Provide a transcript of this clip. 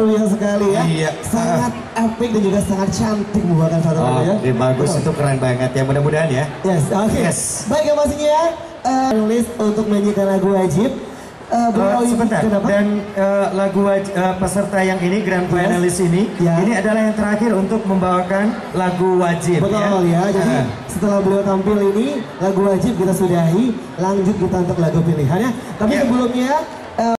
Ruhiah sekali ya Iya Sangat epic dan juga sangat cantik membawakan satu lagu oh, ya. Oke, bagus Betul. itu keren banget ya. Mudah-mudahan ya. Yes, oke. Yes. Baik ya pastinya uh, list untuk menyanyikan lagu wajib. Uh, uh, sebentar kenapa? dan uh, lagu uh, peserta yang ini grand finalist ini Ya. ini adalah yang terakhir untuk membawakan lagu wajib Betul ya, ya. jadi uh. setelah beliau tampil ini lagu wajib kita sudahi, lanjut kita untuk lagu pilihannya. Tapi yeah. sebelumnya